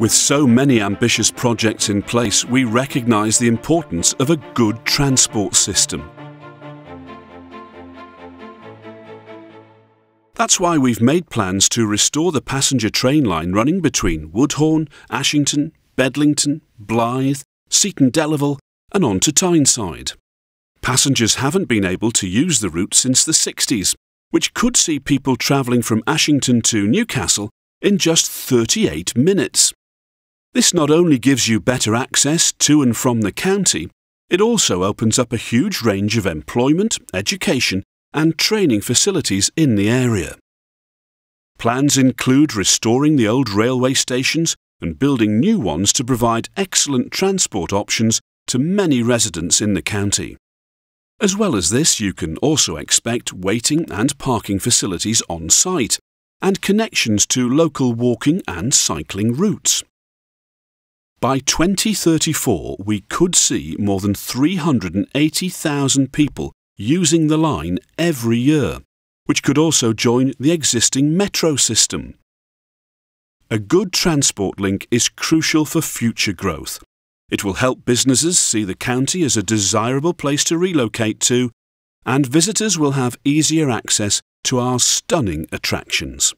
With so many ambitious projects in place, we recognise the importance of a good transport system. That's why we've made plans to restore the passenger train line running between Woodhorn, Ashington, Bedlington, Blyth, Seaton Delaval and on to Tyneside. Passengers haven't been able to use the route since the 60s, which could see people travelling from Ashington to Newcastle in just 38 minutes. This not only gives you better access to and from the county, it also opens up a huge range of employment, education and training facilities in the area. Plans include restoring the old railway stations and building new ones to provide excellent transport options to many residents in the county. As well as this, you can also expect waiting and parking facilities on site and connections to local walking and cycling routes. By 2034, we could see more than 380,000 people using the line every year, which could also join the existing metro system. A good transport link is crucial for future growth. It will help businesses see the county as a desirable place to relocate to, and visitors will have easier access to our stunning attractions.